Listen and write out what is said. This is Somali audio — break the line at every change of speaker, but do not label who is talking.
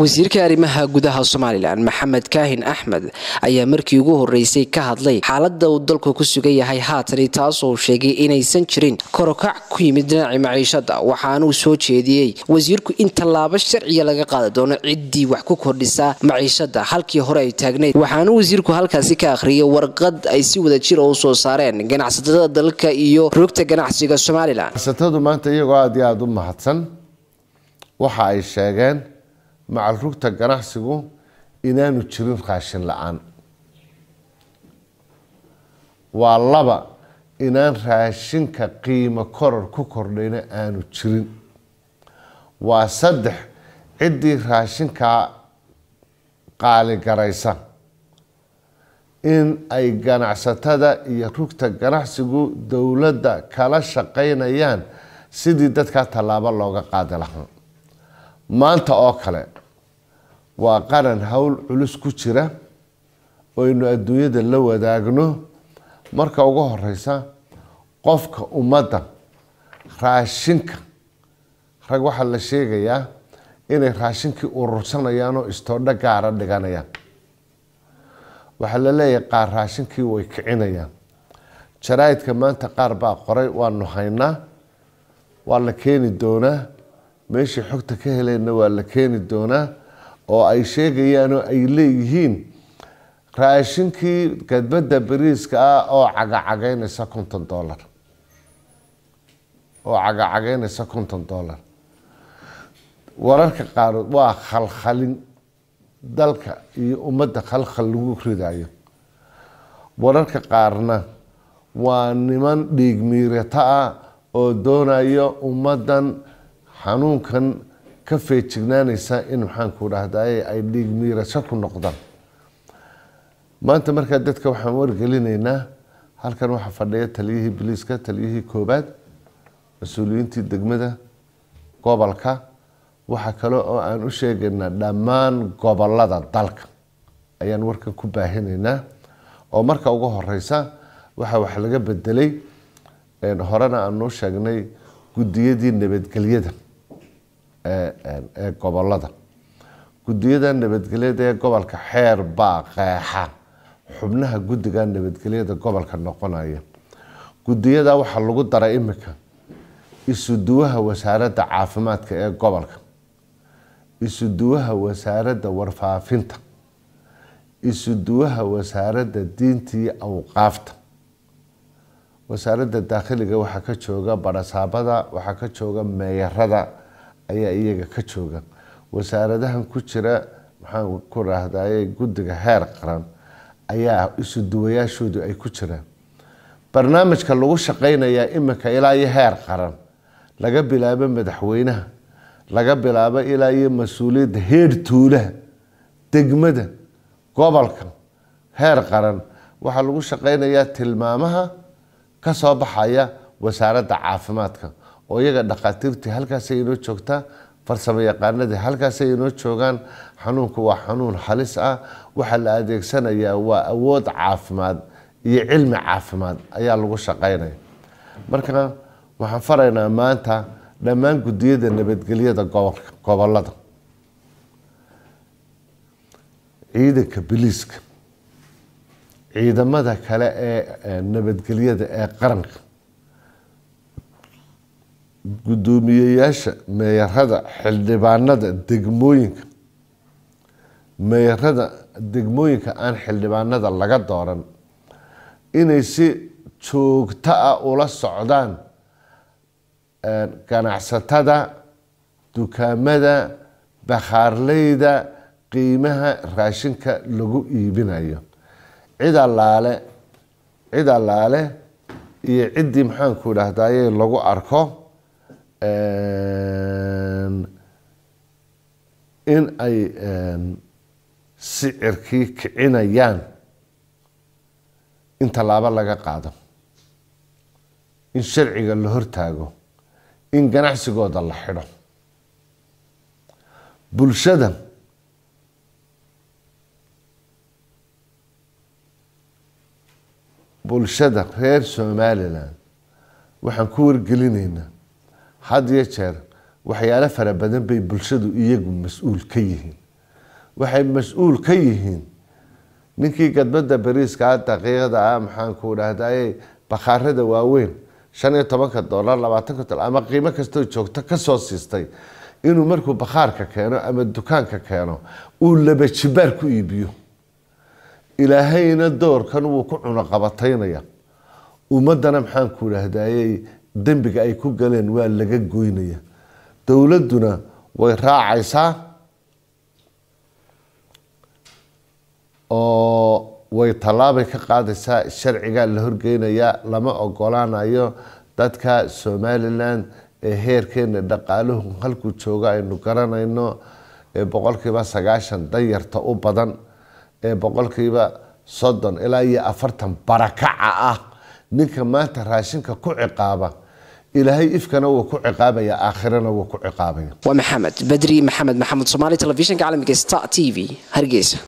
wasiirka arrimaha gudaha somalilan maxamed kaahin axmed ayaa markii ugu horeysay ka hadlay xaalada uu dalku ku sugan yahay haatani taasoo sheegay inaysan jirin korokac ku yimid dhinaci maciishada waxaanuu soo jeediyey wasiirku in tallaabo sharciga laga qaadi doono ciddii wax ku kordhisa maciishada halkii hore ay taagnayd waxaana wasiirku halkaasi ka akhriyay warqad ay si wada jir u soo saareen ganacsatada dalka iyo rogta ganacsiga somalilan.
Ganacsatadu maanta iyagoo aada iyo aada u mahadsan waxa ay sheegeen macal rugta ganacsigu inaanu jirin raashin la'aan. Waa laba inaan raashinka qiimo koror ku kordhayna aanu jirin. Waa saddex ciddii raashinkaa qaaligaraysa in ay ganacsatada iyo rugta ganacsigu dowladda kala shaqaynayaan sidii dadkaa tallaabo looga qaadi lahaa. Maanta oo kale waa qaran howl culus ku jira oynu adduunyada la wadaagno. Marka ugu horeysa qofka ummadda raashinka rag waxaa la sheegayaa inay raashinkii urursanayaan oo istoodho gaara dhiganayaan waxaa la leeyahay qaar raashinkii way kicinayaan. Jaraa'idka maanta qaar baa qoray waanu haynaa waa la keeni doonaa meeshii xogta ka heleenna waa la keeni doonaa oo ay sheegayaan oo ay leeyihiin raashinkii gadbadda bariiska ah oo cagacagaynaysa konton dollar. oo cagacagaynaysa konton dollar. Wararka qaarod waa khalkhalin dalka iyo ummadda khalkhal lagu ridayo wararka qaarna waa niman dhiigmiirato ah oo doonayo ummaddan xanuunkan ka feejignaanaysa in maxaanku dhahdaye ay dhiig miirasho ku noqdaan. Maanta markaa dadka waxaan wargelinaynaa halkan waxaa fadhiya taliyihii biliiska taliyihii koobaad mas'uuliyiintii degmada gobolka. Waxaa kale oo aan u sheegaynaa dhammaan gobollada dalka. Ayaan warkan ku baahinaynaa. Oo marka ugu horeysa waxaa wax laga bedelay horena aanuu sheegnay guddiyadii nabadgelyada ee gobollada gudiyada nabadgelyada ee gobolka xeer baa qeexa. Xubnaha guddiga nabadgelyada gobolka noqonaya. Gudiyada waxaa lagu daray imika isuduwaha wasaaradda caafimaadka ee gobolka. Isuduwaha wasaaradda warfaafinta. Isuduwaha wasaaradda diinta iyo awqaafta. Wasaaradda daakhiliga waxaa ka jooga barasaabada waxaa ka jooga meeyarada ayaa iyaga ka jooga. Wasaaradahan ku jira maxaan ku rahdaye guddiga heer qaran ayaa isu duwayaashoodu ay ku jiraan. Barnaamijka lagu shaqaynayaa imika ilaa iyo heer qaran laga bilaabo madaxweynaha laga bilaabo ilaa iyo mas'uuliyadda heer tuulaha degmada gobolka heer qaran. Waxaa lagu shaqaynayaa tilmaamaha ka soo baxaya wasaaradda caafimaadka oo iyaga dhakhaatiirtii halkaasay inoo joogtaa farsamo yaqaanadii halkaasay inoo joogaan xanuunku waa xanuun halis ah waxaa la adeegsanayaa waa awood caafimaad iyo cilmi caafimaad ayaa lagu shaqaynaya. Marka waxaan faraynaa maanta dhammaan guddiyada nabadgelyada gobollada ciidanka biliiska ciidamada kale ee nabadgelyada ee qaranka guddoomiyeyaasha meeyarada xildhibaanada degmooyinka meeyarada degmooyinka aan xildhibaanada laga dooran inay si joogto ah ula socdaan ganacsatada dukaamada bakhaarleyda qiimaha raashinka lagu iibinayo. Cid allaale cid allaale iyo ciddii maxaanku dhahdaye lagu arko in ay sicirkii kicinayaan. In tallaabo laga qaado. In sharciga la hortaago. In ganacsigooda la xidho. Bulshada. Bulshada reer somalilan waxaan ku wargelinaynaa had iyo jeer waxyaalo fara badan bay bulshadu iyagu mas'uul ka yihiin. Waxay mas'uul ka yihiin ninkii gadbada bariiska daqiiqada ah maxaanku dhahday bakhaarada waaweyn shan iyo tobanka dolar labaatanka dolar ama qiimo kastoo joogto ka soo siistay inuu markuu bakhaarka keeno ama dukaanka keeno uu laba jibaar ku iibiyo. Ilaahayna doorkan wuu ku cunoqabataynaya ummadana maxaanku dhahday dembiga ay ku galeen waa laga goynaya. Dowladuna way raacaysaa oo way tallaabay ka qaadaysaa sharcigaa la horgeynayaa lama ogolaanayo dadka somalilan ee heerkeena dhaqaaluhu halkuu jooga aynu garanayno ee boqolkiiba sagaashan danyarta u badan ee boqolkiiba soddon ilaa iyo afartan barakaca ah. Ninka maanta raashinka ku ciqaaba ilaahay ifkana wuu ku ciqaabaya aakhirana wuu ku ciqaabaya.
Waa maxamed badri maxamed maxamed somaali telefishinka caalamiga star t v hargeysa